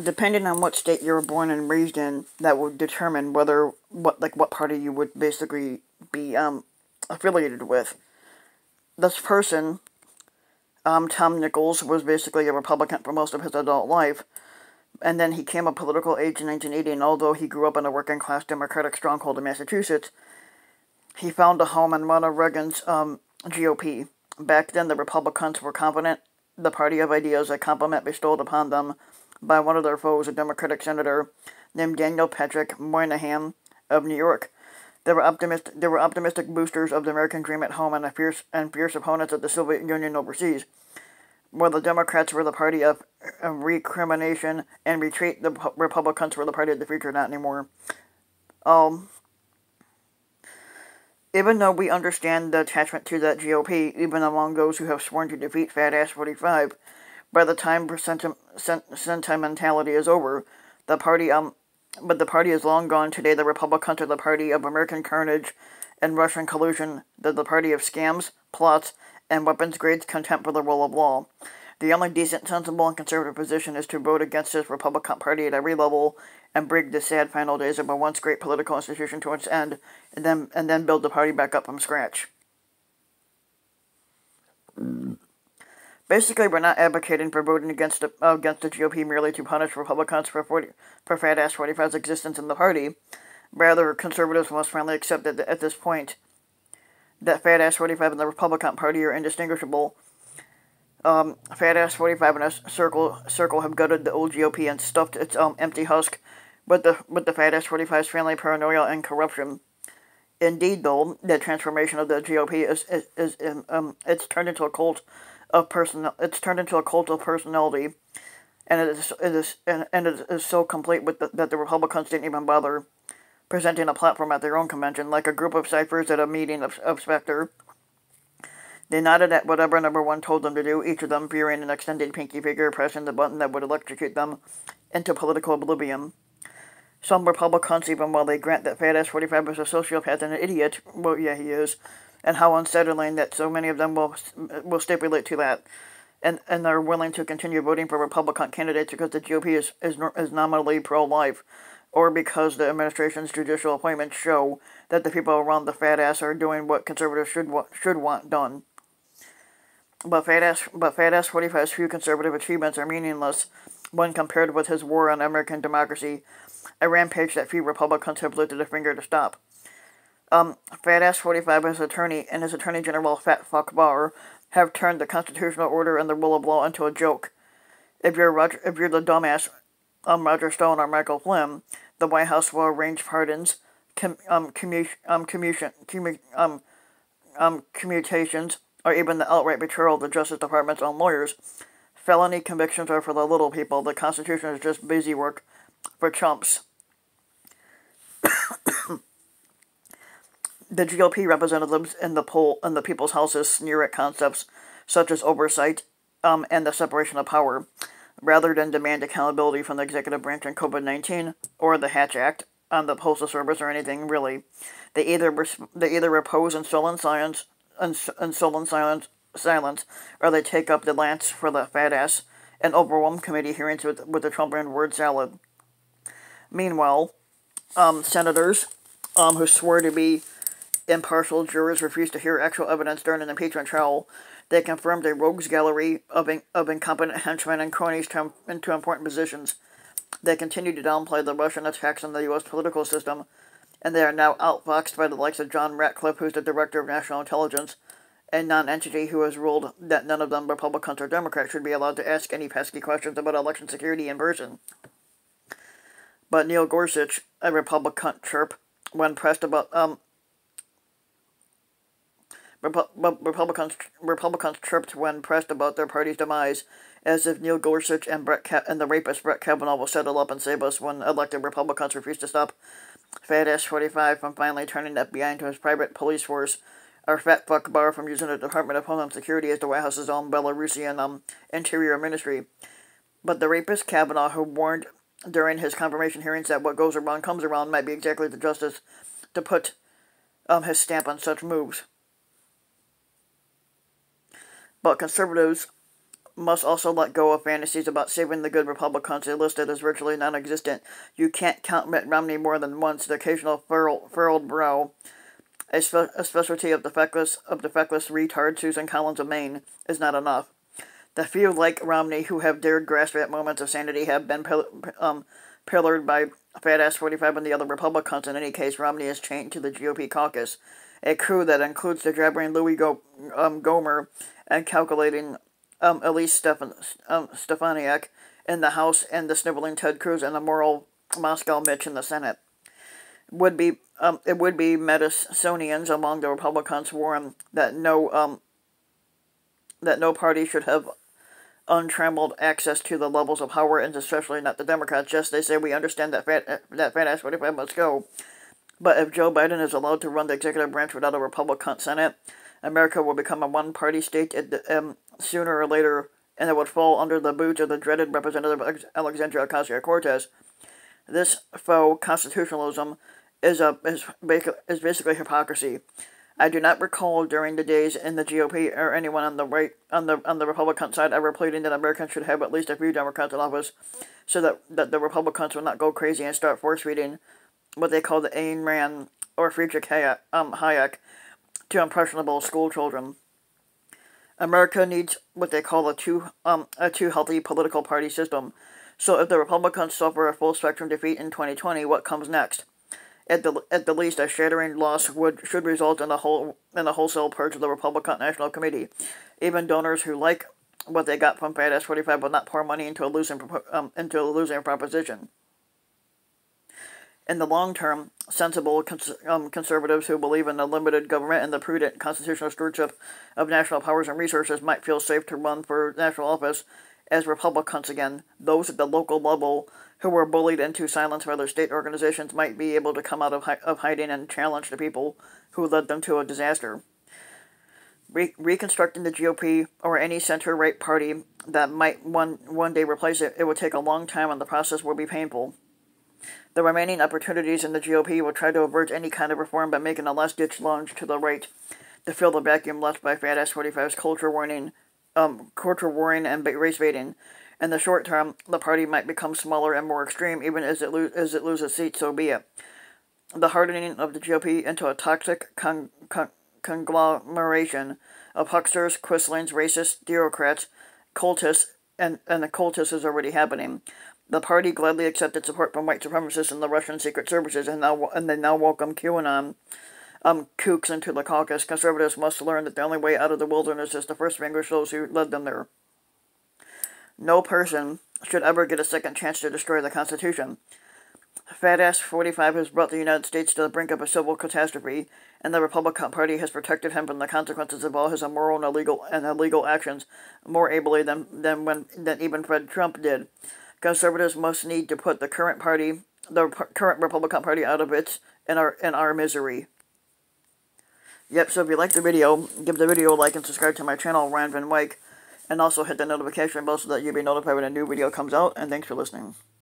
depending on what state you were born and raised in, that would determine whether what like what party you would basically be um affiliated with. This person, um, Tom Nichols, was basically a Republican for most of his adult life, and then he came of political age in 1980. And although he grew up in a working class Democratic stronghold in Massachusetts, he found a home in Ronald Reagan's um, GOP. Back then, the Republicans were confident the party of ideas, a compliment bestowed upon them by one of their foes, a Democratic senator named Daniel Patrick Moynihan of New York. They were optimistic. They were optimistic boosters of the American dream at home and a fierce and fierce opponents of the Soviet Union overseas. While the Democrats were the party of recrimination and retreat, the Republicans were the party of the future. Not anymore. Um, even though we understand the attachment to that GOP, even among those who have sworn to defeat Fat Ass 45, by the time sentimentality is over, the party um, but the party is long gone. Today, the Republicans are the party of American carnage and Russian collusion. They're the party of scams, plots, and weapons-grade contempt for the rule of law. The only decent, sensible, and conservative position is to vote against this Republican Party at every level and bring the sad final days of a once great political institution to its end, and then and then build the party back up from scratch. Basically, we're not advocating for voting against the, uh, against the GOP merely to punish Republicans for 40, for fat ass 45's existence in the party. Rather, conservatives must finally accept that at this point that fat ass 45 and the Republican Party are indistinguishable um, Fat Ass 45 and a circle circle have gutted the old GOP and stuffed its um, empty husk with the with the Fat Ass 45's family paranoia and corruption. Indeed, though, the transformation of the GOP is is, is um, um it's turned into a cult of person it's turned into a cult of personality, and it is it is and, and it is so complete with the, that the Republicans didn't even bother presenting a platform at their own convention, like a group of ciphers at a meeting of, of Spectre. They nodded at whatever number one told them to do, each of them fearing an extended pinky finger pressing the button that would electrocute them into political oblivion. Some Republicans, even while they grant that Fat Ass 45 is a sociopath and an idiot, well, yeah, he is, and how unsettling that so many of them will will stipulate to that, and and they're willing to continue voting for Republican candidates because the GOP is is, is nominally pro-life, or because the administration's judicial appointments show that the people around the fat ass are doing what conservatives should should want done. But Fat Ass, but Fat Ass 45's few conservative achievements are meaningless when compared with his war on American democracy, a rampage that few Republicans have lifted a finger to stop. Um, Fat Ass 45 his attorney and his Attorney General Fat Fuck Barr have turned the constitutional order and the rule of law into a joke. If you're Roger, if you're the dumbass, um, Roger Stone or Michael Flynn, the White House will arrange pardons, com, um, commu, um, commutation, commu, um, um, commutations, or even the outright betrayal of the Justice Department's own lawyers. Felony convictions are for the little people. The Constitution is just busy work for chumps. The GOP representatives in the poll in the people's houses sneer at concepts such as oversight um, and the separation of power, rather than demand accountability from the executive branch on COVID nineteen or the Hatch Act on the postal service or anything really. They either they either repose in sullen silence and, and sullen silence, silence, or they take up the lance for the fat ass and overwhelm committee hearings with, with the Trumpian word salad. Meanwhile, um, senators um, who swear to be impartial jurors refused to hear actual evidence during an impeachment trial. They confirmed a rogues gallery of, in, of incompetent henchmen and cronies to, into important positions. They continue to downplay the Russian attacks on the U.S. political system and they are now outboxed by the likes of John Ratcliffe, who's the Director of National Intelligence, a non-entity who has ruled that none of them, Republicans or Democrats, should be allowed to ask any pesky questions about election security in person. But Neil Gorsuch, a Republican chirp, when pressed about um, Repu- Republicans Republicans chirped when pressed about their party's demise, as if Neil Gorsuch and Brett Ka- and the rapist Brett Kavanaugh will settle up and save us when elected Republicans refuse to stop Fat Ass 45 from finally turning FBI into his private police force, or Fat Fuck Barr from using the Department of Homeland Security as the White House's own Belarusian um, interior ministry. But the rapist Kavanaugh, who warned during his confirmation hearings that what goes around comes around, might be exactly the justice to put um, his stamp on such moves. But conservatives must also let go of fantasies about saving the good Republicans they listed as virtually non-existent. You can't count Mitt Romney more than once. The occasional furl, furrowed brow, a, spe- a specialty of the feckless of the feckless retard Susan Collins of Maine, is not enough. The few like Romney who have dared grasp at moments of sanity have been um, pillared by Ass 45 and the other Republicans. In any case, Romney is chained to the GOP caucus, a crew that includes the jabbering Louis Go- um, Gohmert and calculating um, Elise Stefan- um, Stefaniak in the House and the sniveling Ted Cruz and the moral Moscow Mitch in the Senate. Would be um, it would be Madisonians among the Republicans warn that no um, that no party should have untrammeled access to the levels of power, and especially not the Democrats. Just they say we understand that fat that fat ass 45 must go. But if Joe Biden is allowed to run the executive branch without a Republican Senate, America will become a one-party state um, sooner or later, and it would fall under the boot of the dreaded Representative Alexandria Ocasio-Cortez. This faux constitutionalism is a is, is basically hypocrisy. I do not recall during the days in the GOP or anyone on the right on the on the Republican side ever pleading that Americans should have at least a few Democrats in office, so that that the Republicans would not go crazy and start force feeding what they call the Ayn Rand or Friedrich Hayek, um, Hayek to impressionable school children. America needs what they call a two um a two healthy political party system. So if the Republicans suffer a full spectrum defeat in 2020, what comes next? At the at the least, a shattering loss would should result in a whole in a wholesale purge of the Republican National Committee. Even donors who like what they got from Fat 45 will not pour money into a losing um, into a losing proposition. In the long term, sensible cons- um, conservatives who believe in the limited government and the prudent constitutional stewardship of national powers and resources might feel safe to run for national office as Republicans again. Those at the local level who were bullied into silence by their state organizations might be able to come out of, hi- of hiding and challenge the people who led them to a disaster. Re- reconstructing the GOP or any center right party that might one, one day replace it, it would take a long time and the process will be painful. The remaining opportunities in the GOP will try to avert any kind of reform by making a last ditch lunge to the right to fill the vacuum left by Fat Ass 45's culture warning, um, culture warring and race baiting. In the short term, the party might become smaller and more extreme, even as it, lo- as it loses seats, so be it. The hardening of the GOP into a toxic con- con- conglomeration of hucksters, quislings, racists, bureaucrats, cultists, and, and the cultists is already happening. The party gladly accepted support from white supremacists and the Russian secret services, and now and they now welcome QAnon um, kooks into the caucus. Conservatives must learn that the only way out of the wilderness is to first vanquish those who led them there. No person should ever get a second chance to destroy the Constitution. Fat Ass 45 has brought the United States to the brink of a civil catastrophe, and the Republican Party has protected him from the consequences of all his immoral and illegal and illegal actions more ably than, than when than even Fred Trump did. Conservatives must need to put the current party, the current Republican Party, out of its in our in our misery. Yep. So if you like the video, give the video a like and subscribe to my channel, Ryan Wyk, and also hit the notification bell so that you'll be notified when a new video comes out. And thanks for listening.